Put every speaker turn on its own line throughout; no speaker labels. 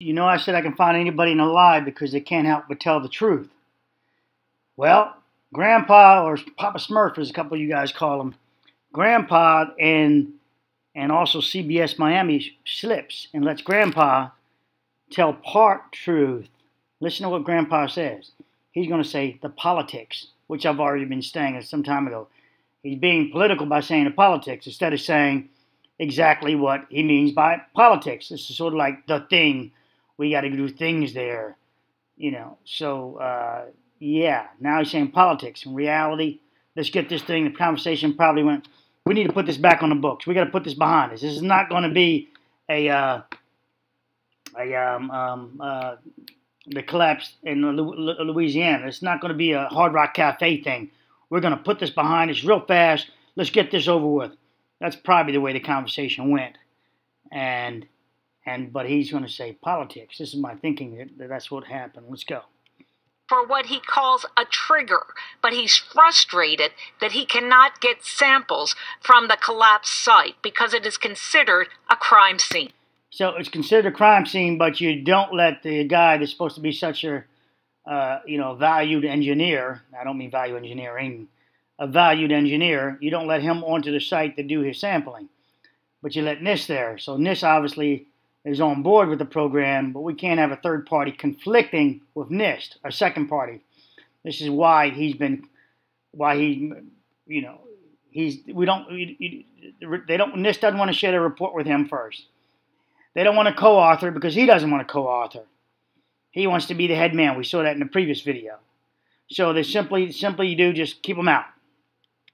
You know, I said I can find anybody in a lie because they can't help but tell the truth. Well, Grandpa or Papa Smurf, as a couple of you guys call him, Grandpa and and also CBS Miami slips and lets Grandpa tell part truth. Listen to what Grandpa says. He's going to say the politics, which I've already been saying some time ago. He's being political by saying the politics instead of saying exactly what he means by politics. This is sort of like the thing. We got to do things there, you know. So, uh, yeah, now he's saying politics. In reality, let's get this thing. The conversation probably went, we need to put this back on the books. We got to put this behind us. This is not going to be a, uh, a um, um, uh, the collapse in Louisiana. It's not going to be a Hard Rock Cafe thing. We're going to put this behind us real fast. Let's get this over with. That's probably the way the conversation went. And and but he's going to say politics. This is my thinking that that's what happened. Let's go.
For what he calls a trigger, but he's frustrated that he cannot get samples from the collapsed site because it is considered a crime scene.
So it's considered a crime scene, but you don't let the guy that's supposed to be such a uh, you know, valued engineer, I don't mean value engineering, a valued engineer, you don't let him onto the site to do his sampling. But you let NIST there. So NIST obviously is on board with the program, but we can't have a third party conflicting with NIST, a second party. This is why he's been, why he, you know, he's, we don't, they don't, NIST doesn't want to share the report with him first. They don't want to co-author because he doesn't want to co-author. He wants to be the head man. We saw that in the previous video. So they simply, simply you do just keep him out.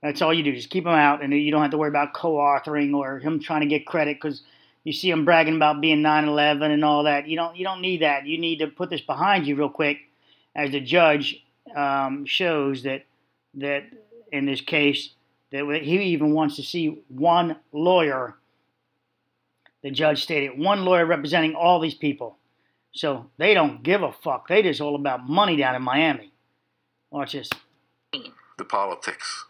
That's all you do. Just keep him out, and you don't have to worry about co-authoring or him trying to get credit because you see him bragging about being 9/11 and all that. You don't, you don't need that. You need to put this behind you real quick, as the judge um, shows that that in this case that he even wants to see one lawyer. The judge stated one lawyer representing all these people. So they don't give a fuck. They just all about money down in Miami. Watch this.
The politics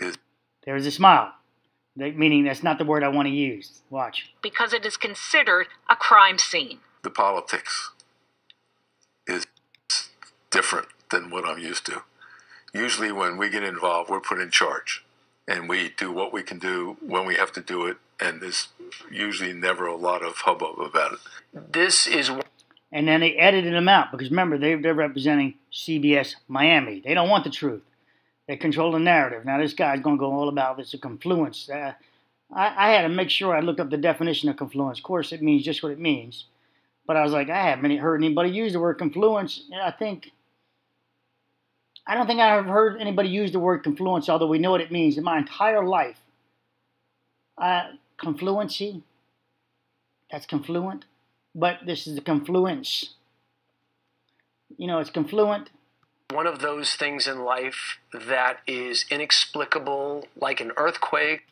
is.
There's a smile. Meaning that's not the word I want to use. Watch.
Because it is considered a crime scene.
The politics is different than what I'm used to. Usually, when we get involved, we're put in charge and we do what we can do when we have to do it, and there's usually never a lot of hubbub about it.
This is.
And then they edited them out because remember, they, they're representing CBS Miami. They don't want the truth. They control the narrative. Now, this guy's going to go all about this, a confluence. Uh, I, I had to make sure I looked up the definition of confluence. Of course, it means just what it means. But I was like, I haven't heard anybody use the word confluence. I think I don't think I've heard anybody use the word confluence, although we know what it means in my entire life. Uh, confluency, that's confluent, but this is the confluence. You know, it's confluent.
One of those things in life that is inexplicable, like an earthquake.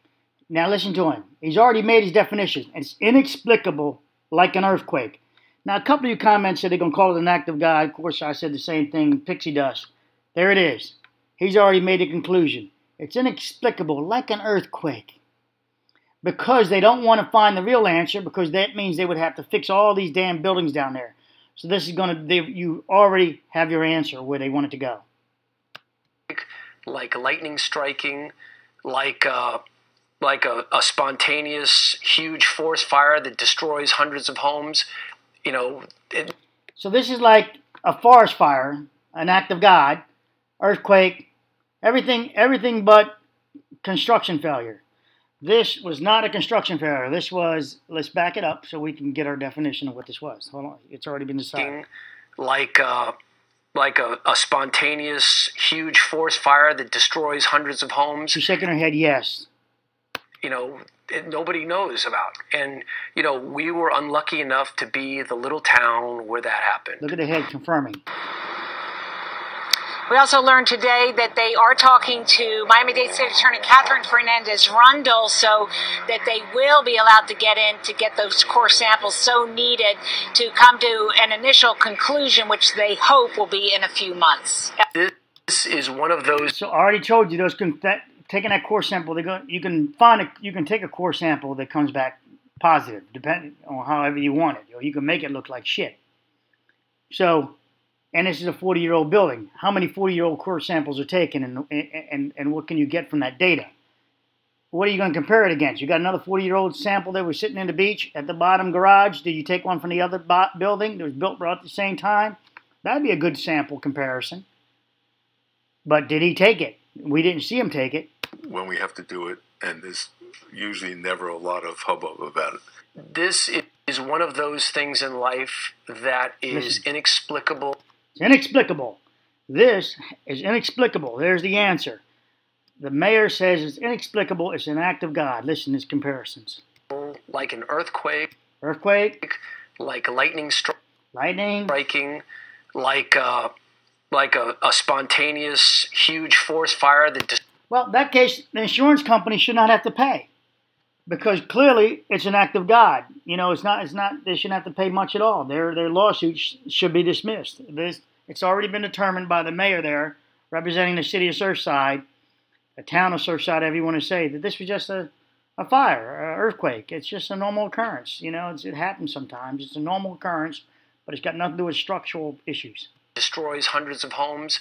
Now listen to him. He's already made his definition. It's inexplicable, like an earthquake. Now, a couple of you comments said they're going to call it an act of God. Of course, I said the same thing, pixie dust. There it is. He's already made a conclusion. It's inexplicable, like an earthquake. Because they don't want to find the real answer, because that means they would have to fix all these damn buildings down there. So this is going to, you already have your answer where they want it to go.
Like lightning striking, like uh, like a, a spontaneous, huge forest fire that destroys hundreds of homes. You know. It,
so this is like a forest fire, an act of God, earthquake, everything, everything but construction failure. This was not a construction failure. This was, let's back it up so we can get our definition of what this was. Hold on, it's already been decided.
Like, uh, like a, a spontaneous, huge forest fire that destroys hundreds of homes.
She's shaking her head, yes.
You know, nobody knows about. And, you know, we were unlucky enough to be the little town where that happened.
Look at the head confirming.
We also learned today that they are talking to Miami-Dade State Attorney Katherine Fernandez Rundle so that they will be allowed to get in to get those core samples so needed to come to an initial conclusion, which they hope will be in a few months.
This is one of those.
So I already told you those that, taking that core sample, they go, you can find a, you can take a core sample that comes back positive, depending on however you want it. Or you can make it look like shit. So, and this is a 40 year old building. How many 40 year old core samples are taken, and, and, and what can you get from that data? What are you going to compare it against? You got another 40 year old sample that was sitting in the beach at the bottom garage. Did you take one from the other building that was built about at the same time? That'd be a good sample comparison. But did he take it? We didn't see him take it.
When we have to do it, and there's usually never a lot of hubbub about it.
This is one of those things in life that is Listen. inexplicable.
It's inexplicable. This is inexplicable. There's the answer. The mayor says it's inexplicable. It's an act of God. Listen to his comparisons.
Like an earthquake.
Earthquake.
Like lightning strike.
Lightning.
Striking. Like uh, like a, a spontaneous huge forest fire that just.
Well, in that case, the insurance company should not have to pay because clearly it's an act of God. You know, it's not. It's not. They shouldn't have to pay much at all. Their their lawsuit sh- should be dismissed. This it's already been determined by the mayor there, representing the city of Surfside, the town of Surfside, want to say, that this was just a, a fire, an earthquake. It's just a normal occurrence. You know, it happens sometimes. It's a normal occurrence, but it's got nothing to do with structural issues.
Destroys hundreds of homes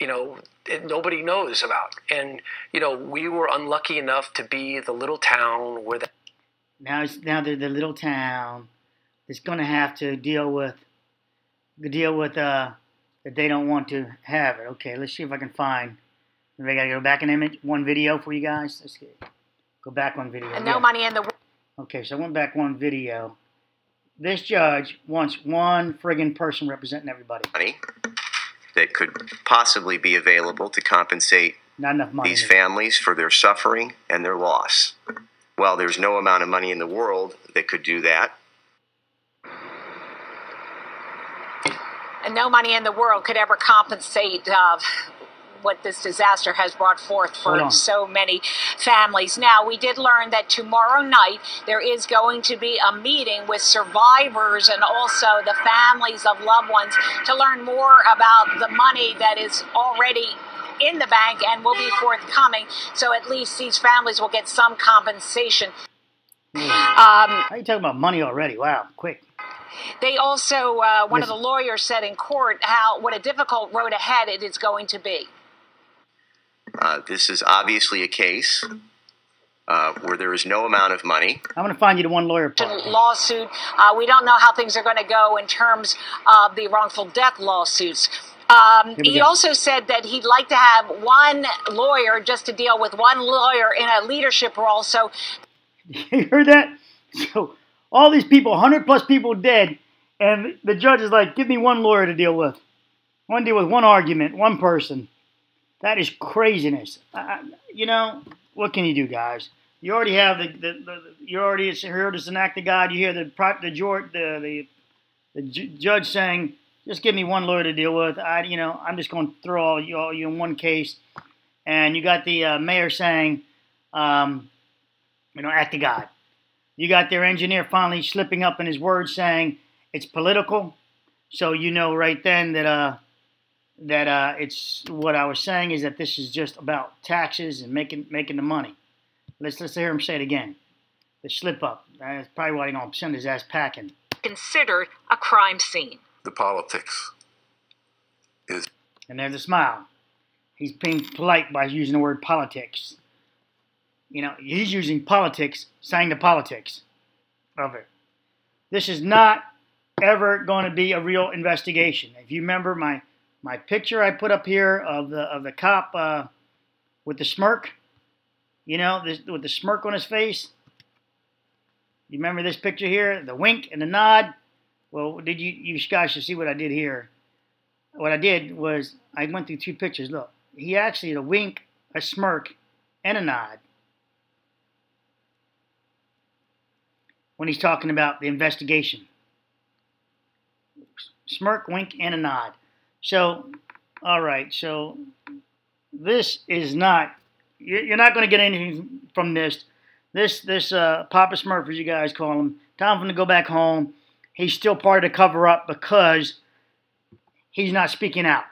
you know, nobody knows about. And, you know, we were unlucky enough to be the little town where the.
Now, now they're the little town that's going to have to deal with, the deal with, uh, that they don't want to have it. Okay, let's see if I can find. I got to go back an image, one video for you guys. Let's get, go back one video.
And no yeah. money in the.
Okay, so I went back one video. This judge wants one friggin' person representing everybody.
Money that could possibly be available to compensate these families for their suffering and their loss. Well, there's no amount of money in the world that could do that.
And no money in the world could ever compensate uh, what this disaster has brought forth for so many families. Now, we did learn that tomorrow night there is going to be a meeting with survivors and also the families of loved ones to learn more about the money that is already in the bank and will be forthcoming. So at least these families will get some compensation.
Mm. Um, How are you talking about money already? Wow, quick.
They also, uh, one of the lawyers said in court how what a difficult road ahead it is going to be.
Uh, this is obviously a case uh, where there is no amount of money.
I'm going to find you the one lawyer.
Part. Lawsuit. Uh, we don't know how things are going to go in terms of the wrongful death lawsuits. Um, he go. also said that he'd like to have one lawyer just to deal with one lawyer in a leadership role. So,
you heard that? So, all these people, 100 plus people dead, and the judge is like, give me one lawyer to deal with. One deal with one argument, one person. That is craziness. You know, what can you do, guys? You already have the, the, the you already heard it's an act of God. You hear the the the the, the judge saying, "Just give me one lawyer to deal with." I, you know, I'm just going to throw all you all you in one case. And you got the uh, mayor saying, um, "You know, act of God." You got their engineer finally slipping up in his words, saying it's political. So you know right then that uh, that uh, it's what I was saying is that this is just about taxes and making making the money. Let's let's hear him say it again. The slip up. That's probably why he's gonna send his ass packing.
Considered a crime scene.
The politics is.
And there's a smile. He's being polite by using the word politics. You know, he's using politics, saying the politics of it. This is not ever going to be a real investigation. If you remember my my picture I put up here of the of the cop uh, with the smirk, you know, this, with the smirk on his face. You remember this picture here, the wink and the nod. Well, did you you guys should see what I did here? What I did was I went through two pictures. Look, he actually had a wink, a smirk, and a nod. When he's talking about the investigation. Smirk, wink, and a nod. So, all right. So, this is not. You're not going to get anything from this. This this uh, Papa Smurf, as you guys call him, time for him to go back home. He's still part of the cover up because he's not speaking out.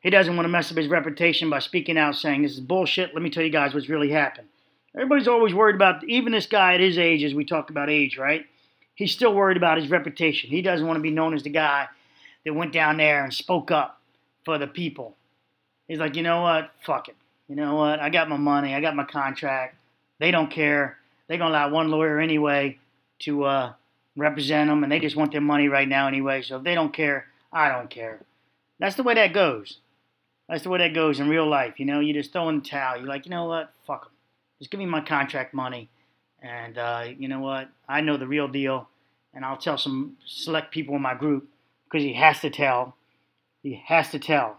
He doesn't want to mess up his reputation by speaking out, saying this is bullshit. Let me tell you guys what's really happened. Everybody's always worried about, even this guy at his age, as we talk about age, right? He's still worried about his reputation. He doesn't want to be known as the guy that went down there and spoke up for the people. He's like, you know what? Fuck it. You know what? I got my money. I got my contract. They don't care. They're going to allow one lawyer anyway to uh, represent them, and they just want their money right now anyway. So if they don't care, I don't care. That's the way that goes. That's the way that goes in real life. You know, you just throw in the towel. You're like, you know what? Fuck them. Just give me my contract money. And uh, you know what? I know the real deal. And I'll tell some select people in my group because he has to tell. He has to tell.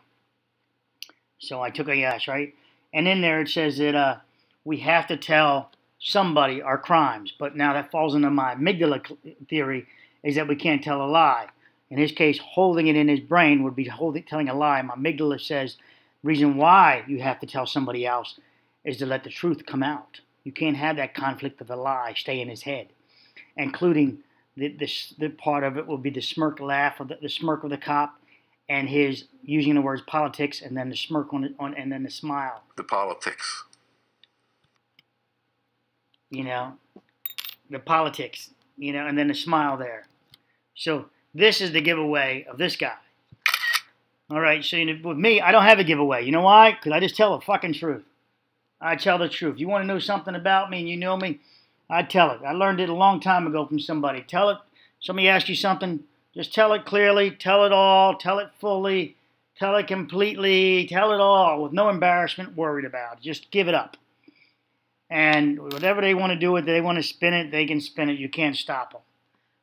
So I took a yes, right? And in there it says that uh, we have to tell somebody our crimes. But now that falls into my amygdala theory is that we can't tell a lie. In his case, holding it in his brain would be holding, telling a lie. My amygdala says reason why you have to tell somebody else is to let the truth come out. You can't have that conflict of the lie stay in his head, including the, the, the part of it will be the smirk laugh of the, the smirk of the cop and his using the words politics and then the smirk on, on and then the smile.
The politics.
You know, the politics, you know, and then the smile there. So this is the giveaway of this guy. All right, so you know, with me, I don't have a giveaway. You know why? Because I just tell the fucking truth. I tell the truth. You want to know something about me and you know me, I tell it. I learned it a long time ago from somebody. Tell it. Somebody asks you something, just tell it clearly, tell it all, tell it fully, tell it completely, tell it all with no embarrassment worried about. Just give it up. And whatever they want to do with it, they want to spin it, they can spin it. You can't stop them.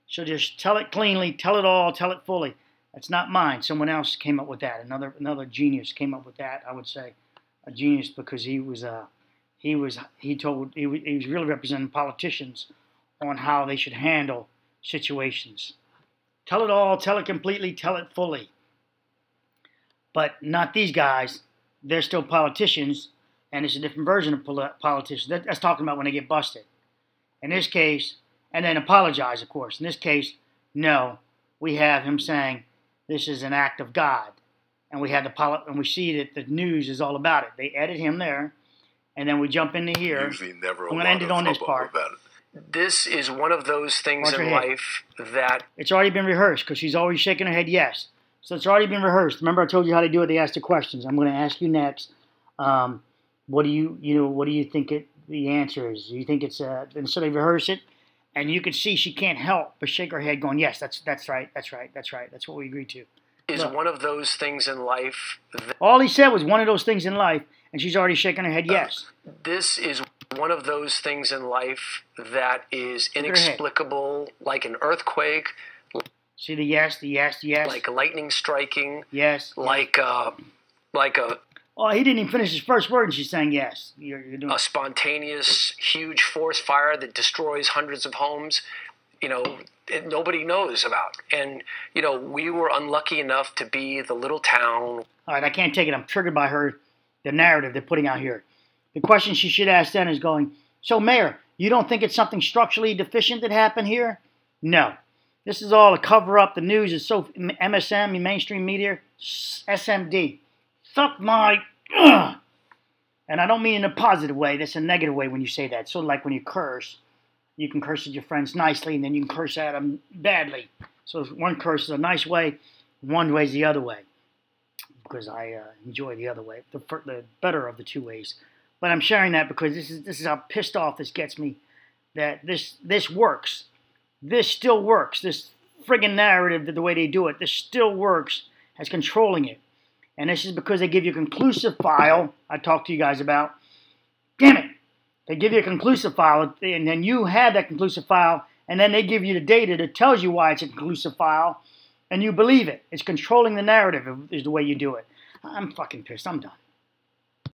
So just tell it cleanly, tell it all, tell it fully. That's not mine. Someone else came up with that. Another another genius came up with that. I would say a genius because he was uh, he was he told he, he was really representing politicians on how they should handle situations. Tell it all, tell it completely, tell it fully. But not these guys. They're still politicians, and it's a different version of politicians. That's talking about when they get busted. In this case, and then apologize, of course. In this case, no, we have him saying this is an act of God, and we have the poli- and we see that the news is all about it. They edit him there, and then we jump into here.
Usually, never.
I'm going to end it on this part.
This is one of those things in life that
it's already been rehearsed because she's always shaking her head yes. So it's already been rehearsed. Remember, I told you how to do it. They asked the questions. I'm going to ask you next. Um, what do you, you know, what do you think it, the answer is? Do you think it's uh, and so they rehearse it? and you can see she can't help but shake her head, going, "Yes, that's that's right, that's right, that's right, that's what we agreed to."
Is Look, one of those things in life.
That, all he said was one of those things in life, and she's already shaking her head, yes.
Uh, this is one of those things in life that is inexplicable, like an earthquake.
See the yes, the yes, the yes.
Like lightning striking.
Yes.
Like. Uh, like a
Oh, he didn't even finish his first word, and she's saying yes. You're, you're doing
a spontaneous, huge forest fire that destroys hundreds of homes. You know, nobody knows about. And you know, we were unlucky enough to be the little town.
All right, I can't take it. I'm triggered by her, the narrative they're putting out here. The question she should ask then is going. So, Mayor, you don't think it's something structurally deficient that happened here? No. This is all a cover up. The news is so MSM, mainstream media, SMD suck my. Ugh. And I don't mean in a positive way. That's a negative way when you say that. Sort of like when you curse. You can curse at your friends nicely, and then you can curse at them badly. So one curse is a nice way, one way is the other way. Because I uh, enjoy the other way, the, the better of the two ways. But I'm sharing that because this is this is how pissed off this gets me. That this this works. This still works. This friggin' narrative, that the way they do it, this still works as controlling it. And this is because they give you a conclusive file I talked to you guys about. Damn it! They give you a conclusive file, and then you have that conclusive file, and then they give you the data that tells you why it's a conclusive file, and you believe it. It's controlling the narrative, is the way you do it. I'm fucking pissed. I'm done.